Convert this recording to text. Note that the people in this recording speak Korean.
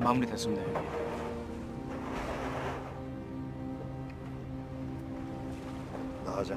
마무리됐습니다. 나가자.